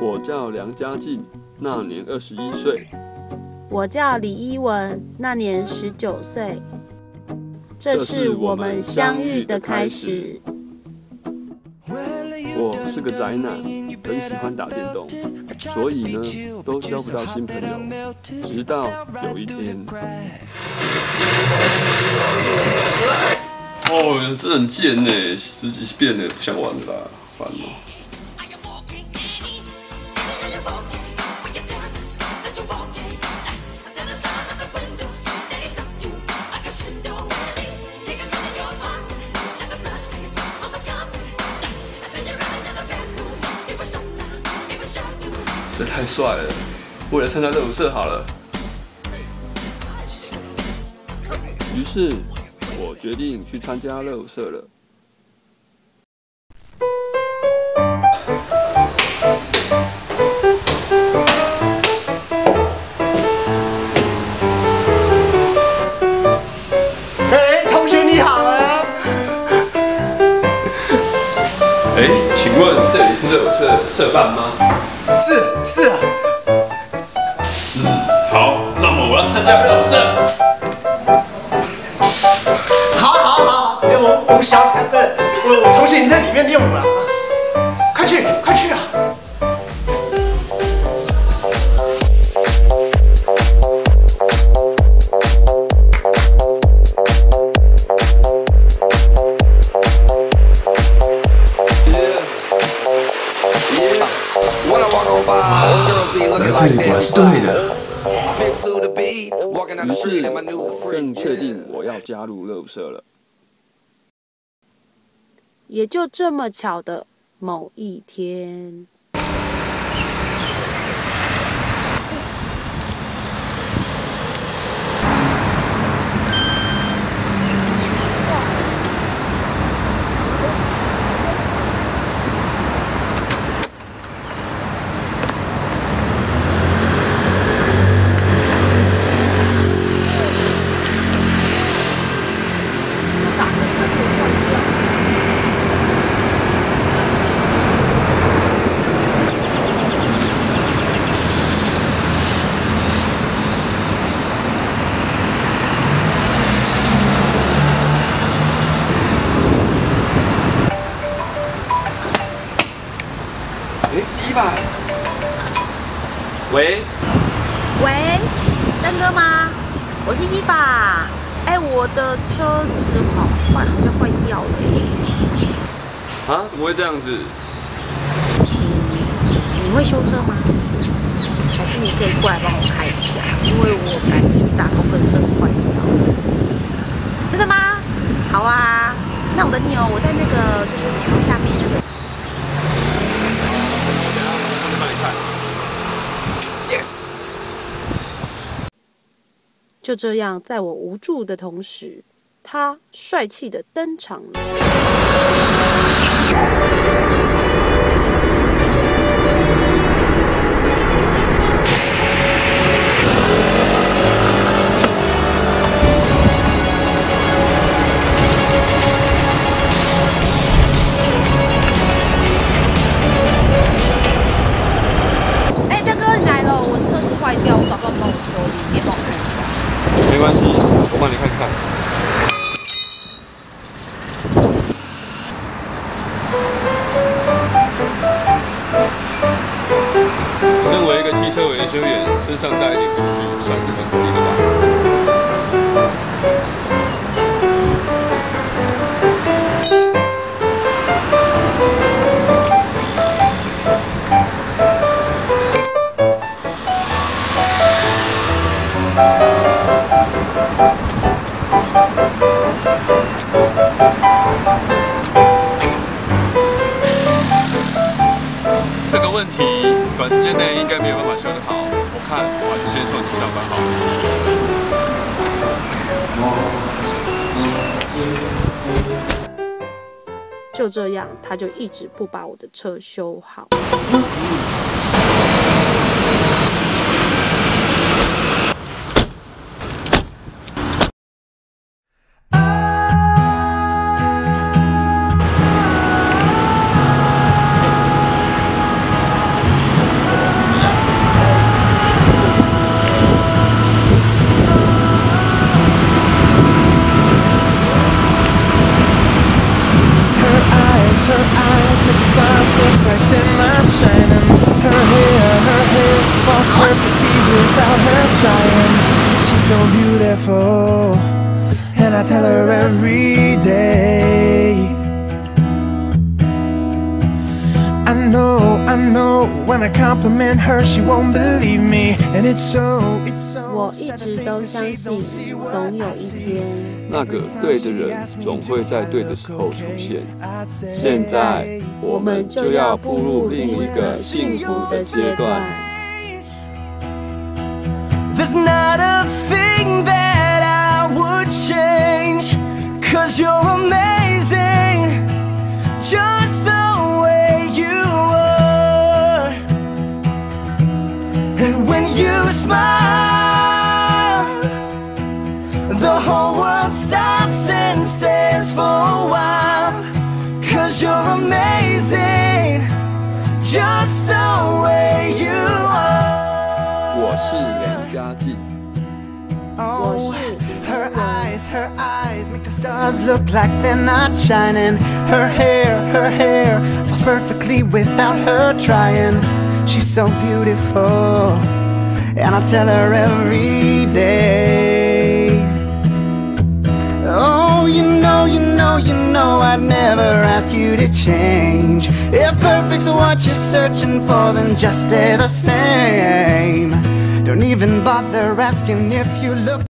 我叫梁家进，那年二十一岁。我叫李一文，那年十九岁。这是我们相遇的开始。我是个宅男，很喜欢打电动，所以呢，都交不到新朋友。直到有一天，哦，这很贱呢，十几遍呢，不想玩了，烦了。这太帅了！我来参加热舞社好了。于是，我决定去参加热舞社了。哎，同学你好啊！哎，请问这里是热舞社社办吗？是是啊，嗯，好，那么我要参加热舞社。这里果然是对的。于是更确定我要加入乐舞社了。也就这么巧的某一天。喂，喂，登哥吗？我是伊法。哎，我的车子好坏，好像坏掉了。啊？怎么会这样子？你会修车吗？还是你可以过来帮我开一下？因为我赶去打工，跟车子坏掉了。真的吗？好啊，那我等你哦。我在那个就是桥下面那个。就这样，在我无助的同时，他帅气的登场了。修员，身上带一点工具，算是很合理的吧。这个问题短时间内应该没有办法修得好，送你上班好。就这样，他就一直不把我的车修好。Look like they're not shining. Her hair, her hair falls perfectly without her trying. She's so beautiful, and I tell her every 我一直都相信，总有一天，那个对的人总会在对的时候出现。现在我们就要步入另一个幸福的阶段。when you smile, the whole world stops and stares for a while. Cause you're amazing, just the way you are. 我是梁家静，我 Oh, 是 her eyes, her eyes make the stars look like they're not shining. Her hair, her hair falls perfectly without her trying. She's so beautiful, and I tell her every day. Oh, you know, you know, you know, I'd never ask you to change. If perfect's what you're searching for, then just stay the same. Don't even bother asking if you look